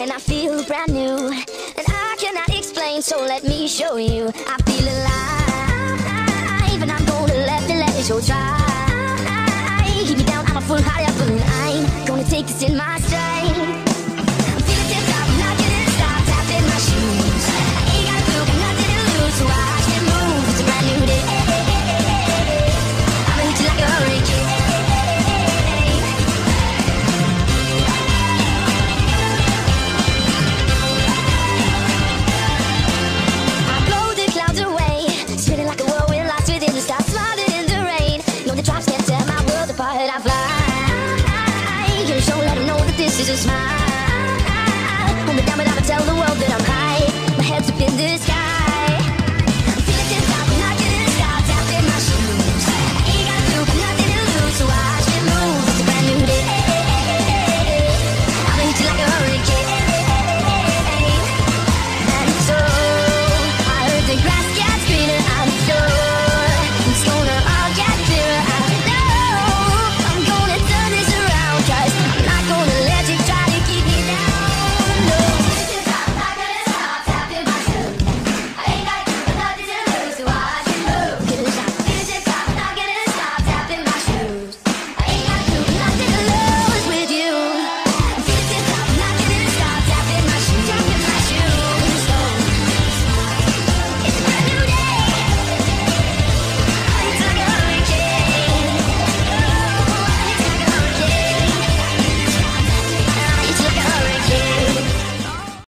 and I feel brand new. And I cannot explain, so let me show you. I feel alive, and I'm gonna let the let it show try. Keep me down, I'm a full hearted balloon. I'm gonna take this in my stride. She's a smile.